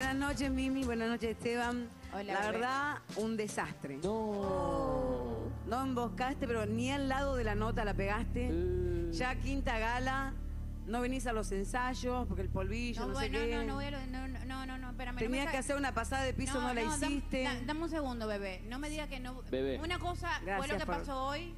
Buenas noches, Mimi. Buenas noches, Esteban. Hola, La bebé. verdad, un desastre. No. No emboscaste, pero ni al lado de la nota la pegaste. Eh. Ya quinta gala, no venís a los ensayos porque el polvillo, no, No, sé bueno, qué. no, no, voy a lo- no, no, no, no, no, espérame. no me Tenías sa- que hacer una pasada de piso, no, la dam- hiciste. da- dame un segundo, bebé. No me diga que no. Bebé. Una cosa fue Gracias lo que por- pasó hoy.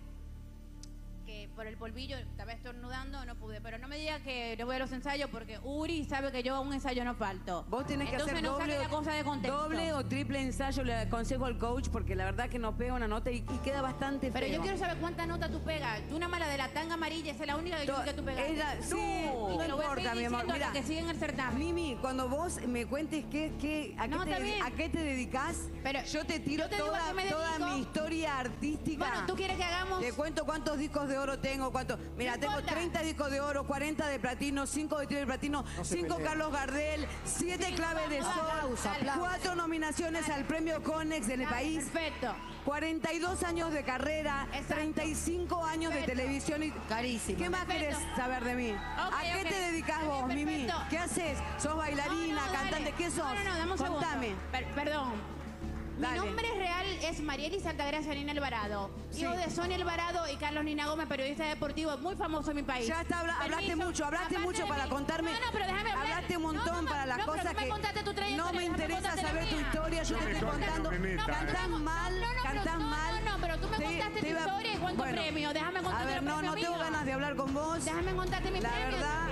Por el polvillo estaba estornudando, no pude. Pero no me diga que no voy a los ensayos porque Uri sabe que yo a un ensayo no falto. Vos tenés que Entonces hacer no doble, saque la cosa de contexto. doble o triple ensayo, le aconsejo al coach, porque la verdad que no pega una nota y, y queda bastante Pero feo. yo quiero saber cuánta nota tú pegas. Tú una mala de la tanga amarilla, esa es la única que, yo sé que tú pegas. sí, no te importa, mi amor. Mira, que siguen el certamen. Mimi, cuando vos me cuentes qué, qué, a, qué te, a qué te dedicas, Pero yo te tiro yo te toda, toda mi historia artística. Bueno, ¿tú quieres que hagamos? Te cuento cuántos discos de oro tengo, cuánto. Mira, No tengo importa. 30 discos de oro, 40 de platino, 5 de triple platino, 5 Carlos Gardel, 7 Sí, claves de sol, aplauso, aplauso. 4 nominaciones al premio Conex en el Dale, país. Perfecto. 42 años de carrera, Exacto. 35 años de Perfecto. televisión y Carísimo. ¿Qué más Perfecto. querés saber de mí? ¿A qué ok. te dedicas vos, Mimi? ¿Qué haces? ¿Sos bailarina, No, no, cantante? dale. ¿Qué sos? No, no, no, dame un Contame. Per- perdón. Dale. Mi nombre real es Marieli Saltagracia Nina Alvarado. Sí. Hijo de Sonia Alvarado y Carlos Nina Gómez, periodista deportivo muy famoso en mi país. Ya está, habla- hablaste mucho, hablaste Aparte mucho para mí- contarme. No, no, pero déjame hablar. Hablaste un No, montón no, para las no, cosas que tu no me interesa la saber tu historia, yo No te estoy contando. No, Cantás mal, no, no, cantás no, mal. No, no, pero tú me Te- contaste te tu historia y cuánto premio. Déjame A contarte ver, el no, premio no tengo ganas de hablar con vos. Déjame contarte mis La premios verdad,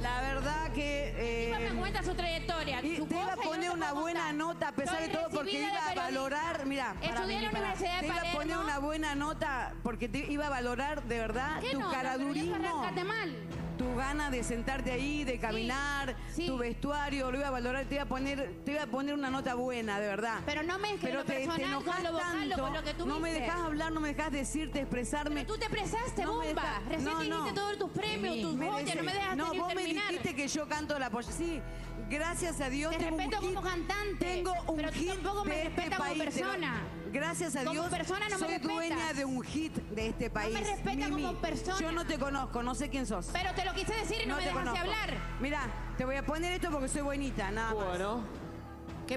la verdad que... eh, me cuenta su trayectoria. Y su te iba a poner no una buena nota a pesar de todo porque iba a valorar, mira, Estudié en la Universidad te de iba a poner una buena nota porque te iba a valorar de verdad ¿Qué tu no? Caradurismo, mal. Tu gana de sentarte ahí, de caminar, sí. tu vestuario, lo iba a valorar, te iba a poner, te iba a poner una nota buena, de verdad. Pero no mezcles Pero lo te, te personal enojas con lo vocal o tanto, con lo que tú no me dejas hablar, no me dejas decirte, expresarme. Tú te expresaste, No me bomba. dejas- Recién no, dijiste no. todos tus premios, tus Me joyas, no me dejaste No, vos me dijiste que yo canto la polla. Sí, gracias a Dios Te tengo respeto un hit. como cantante, Tengo un pero hit tampoco me de este como país. te lo- persona. Gracias a Como Dios persona no me soy dueña de un hit de este país. respeta Mimi. como persona. Yo no te conozco, no sé quién sos. Pero te lo quise decir y no, me te dejaste conozco. hablar. Mira, te voy a poner esto porque soy buenita, nada más. Bueno,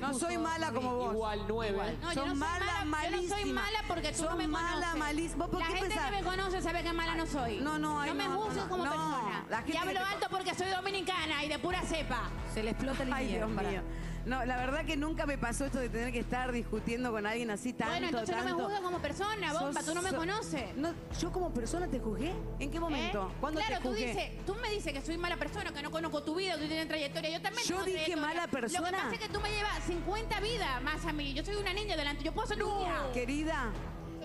no soy mala como vos. igual nueve. No, yo Son no soy mala, yo no soy mala porque tú no Son me mala, conoces. malísima. ¿Vos por la qué gente pensás? que me conoce sabe que mala no soy. No, no, ay, No me no, no, juzgues no. como No, persona. la gente y hablo te- alto porque soy dominicana y de pura cepa. Se le explota el Ay, Dios idioma. mío. No, la verdad que nunca me pasó esto de tener que estar discutiendo con alguien así tanto, bueno, entonces tanto. no me juzgues como persona, bomba. Sos- tú no me conoces. No, ¿Yo como persona te juzgué? ¿En qué momento? ¿Eh? ¿Cuándo claro, te tú, juzgué? dices, tú me dices que soy mala persona, que no conozco tu vida, tú tienes trayectoria. Yo también Yo tengo dije trayectoria. mala Lo que pasa es que tú me llevas 50 vidas más a mí. Yo soy una niña delante. Yo puedo ser tu hija. Querida,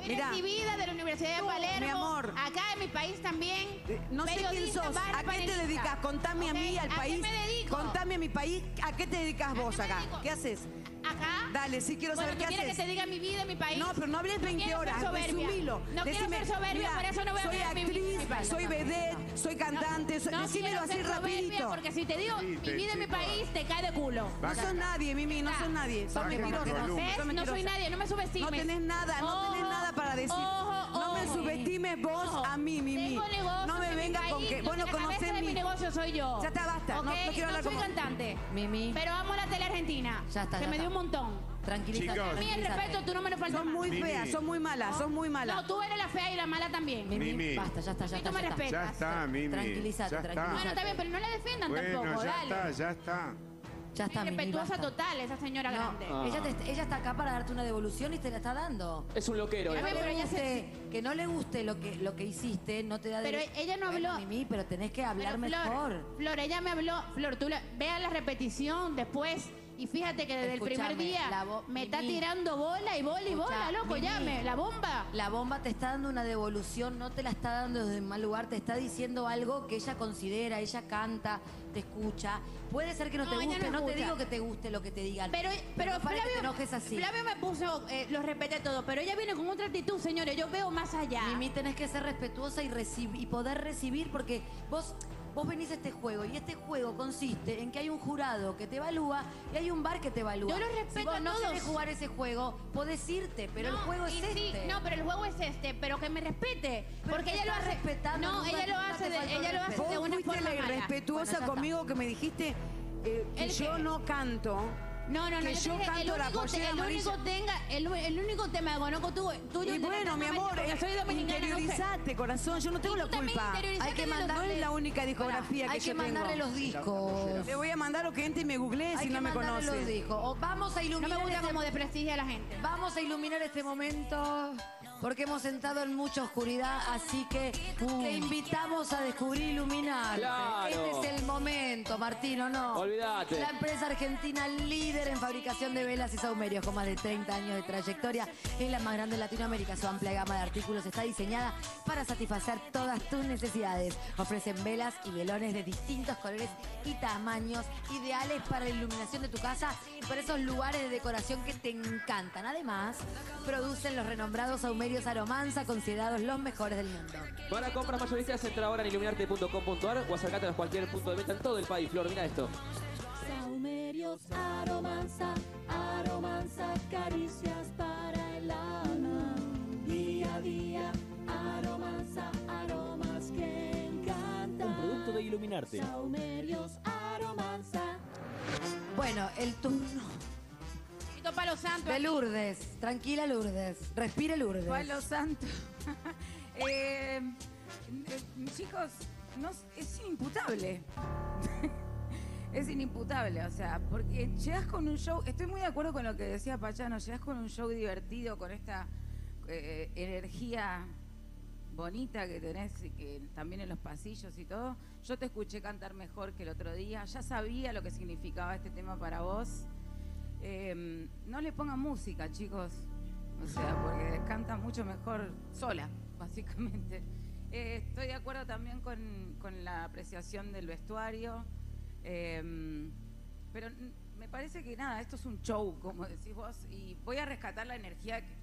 mira, recibida de la Universidad de Palermo. mi amor. Acá en mi país también. eh, no sé quién sos, ¿a qué te dedicas? Contame a mí, al ¿a país. qué me dedico? Contame a mi país, ¿a qué te dedicas vos qué acá? dedico? ¿Qué haces? Acá. Dale, sí quiero bueno, saber ¿tú qué quieres haces. que te diga mi vida, mi país? No, pero no hables 20 quiero ser horas, soberbia. resumilo. No Decime, quiero ser soberbia, mira, por eso no voy a soy hablar de mi- actriz, mi país. soy vedette, soy cantante, soy, No decímelo quiero así ser soberbia, rapidito. porque si te digo mi vida en mi país, te cae de culo. No sos nadie, Mimi, no sos nadie. Sos Baja mentirosa. con tu ¿Ves? Sos No soy nadie, no me subestimes. No tenés nada, no tenés Ojo, nada para decir. ojo, no me ojo. subestimes vos Ojo. a mí, Mimi. Tengo negocios no me en mi vengas con país, que vos no la cabeza conocés de mi mi... negocio soy yo. Ya está, basta, no- ¿Ok? no quiero hablar soy con vos. cantante. Mimi. Pero amo la tele argentina. Ya está, Que ya me está. dio un montón. Tranquilízate. Chicos. A mí el respeto, tú no me lo faltas Son muy Mimi. feas, son muy malas, son muy malas. No, tú eres la fea y la mala también. Mimi, Mimi. basta, ya está, ya Y está. tú me ya está. respetas. Ya está, Mimi. Tranquilízate, ya está. tranquilízate. Bueno, está bien, pero no la defiendan Bueno, tampoco, ya dale. está, ya está. Ya está, Mimi, Respetuosa basta. total, esa señora No, grande. Ah. ella, te- ella está acá para darte una devolución y te la está dando. Es un loquero. A Que ver, no, le ella se- guste, que no le guste lo que, lo que hiciste, no te da Pero ella no Bueno, habló- Mimi, pero tenés que hablar Pero, Flor, mejor. Flor, ella me habló. Flor, tú la, vea la repetición después. Y fíjate que desde el primer día me está tirando bola y bola y bola, loco, Mimi. llame. La bomba. La bomba te está dando una devolución, no te la está dando desde un mal lugar, te está diciendo algo que ella considera, ella canta, te escucha. Puede ser que no, No, te guste, no no, te digo que te guste lo que te digan. Pero, pero, no para que Flavio, te enojes así. Flavio me puso, eh, lo respeté todo, pero ella viene con otra actitud, señores. Yo veo más allá. Mimi, tenés que ser respetuosa y, y poder recibir porque vos, vos venís a este juego y este juego consiste en que hay un jurado que te evalúa y hay un bar que te evalúa. Yo los respeto si vos a no todos. querés jugar ese juego, podés irte, pero el juego es y este. sí, no, pero el juego es este, pero que me respete. Pero porque ella lo hace. respetando, no, ella lo hace, de, ella lo hace de Vos una fuiste forma la mala. irrespetuosa Bueno, conmigo que me dijiste eh, que El yo que- no canto. No, no, no. que yo canto la pollera el amarilla. único tenga, el, el único tema que conozco tú, tuyo Y es de bueno, mi amor, eh, soy dominicana, no sé. corazón. Yo no tengo Y la culpa. Hay que de los- No mandarle- es la única discografía Hay que que yo mandarle tengo. los discos. Le voy a mandar lo que entre y me googlee Hay si que no me mandarle los conoce. discos. O vamos a No iluminar me gusta este- como desprestigia a la gente. Vamos a iluminar este momento porque hemos entrado en mucha oscuridad, así que te invitamos a descubrir iluminar. Claro. Este es el momento, Martino, ¿no? Olvídate. La empresa argentina líder en fabricación de velas y saumerios con más de 30 años de trayectoria es la más grande de Latinoamérica. Su amplia gama de artículos está diseñada para satisfacer todas tus necesidades. Ofrecen velas y velones de distintos colores y tamaños ideales para la iluminación de tu casa y para esos lugares de decoración que te encantan. Además, producen los renombrados saumerios Aromanza, considerados los mejores del mundo. Para compras mayoristas, entra ahora en iluminarte.com.ar o acercate a cualquier punto de venta en todo el país. Flor, mira esto. Saumerios, aromanza, aromanza, caricias para el alma. Día a día, aromanza, aromas que encantan. Un producto de Iluminarte. Saumerios, aromanza. Bueno, el turno Poquito palo santo. de Lourdes. Tranquila, Lourdes. Respire, Lourdes. Palo santo. Eh, eh, chicos, no, es inimputable. es inimputable, o sea, porque llegas con un show, estoy muy de acuerdo con lo que decía Pachano, llegas con un show divertido, con esta eh, energía bonita que tenés y que también en los pasillos y todo. Yo te escuché cantar mejor que el otro día, ya sabía lo que significaba este tema para vos. Eh, no le pongan música, chicos. O sea, porque canta mucho mejor sola, básicamente. Eh, estoy de acuerdo también con, con la apreciación del vestuario. eh, pero me parece que nada, esto es un show, como decís vos, y voy a rescatar la energía. que-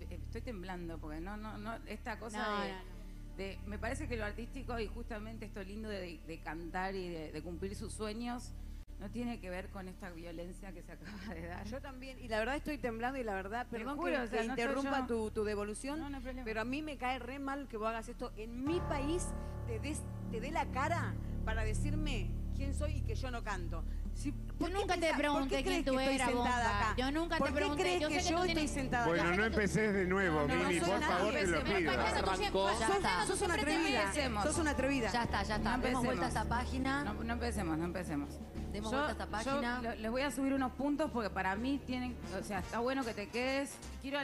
eh, estoy temblando, porque no, no, no, esta cosa No, de, no, no. de- me parece que lo artístico y justamente esto lindo de, de cantar y de, de cumplir sus sueños no tiene que ver con esta violencia que se acaba de dar. Yo también, y la verdad estoy temblando y la verdad, perdón juro, que, o sea, que no soy interrumpa tu, tu devolución, No, no pero a mí me cae re mal que vos hagas esto en mi país, te des, te dé la cara para decirme quién soy y que yo no canto. Si- ¿por qué nunca te pregunté qué quién tú eras, sentada Bomba. acá? Yo nunca te ¿Por qué pregunté. crees Yo que yo estoy tienes- sentada Bueno, acá? no empeces de nuevo, No, Mimi, por favor, te lo pido. Arrancó. Ya está. Sos una atrevida, sos una atrevida. Ya está, ya está. No Demos vuelta a esta página. No, no empecemos, no empecemos. Demos Yo- vuelta a esta yo página. les voy a subir unos puntos porque para mí tienen, o sea, está bueno que te quedes. Quiero